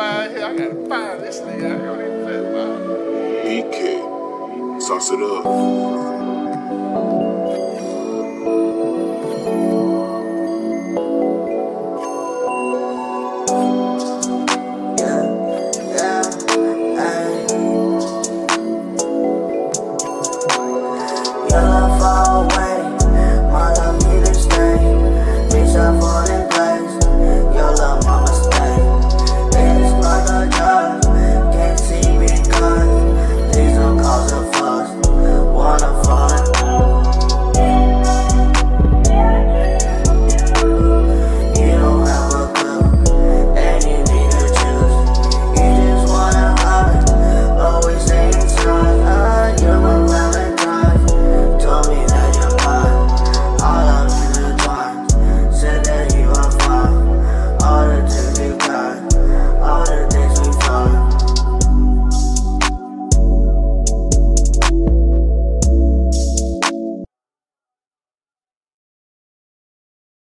I gotta find this thing. I don't even fit. EK. Sauce it up.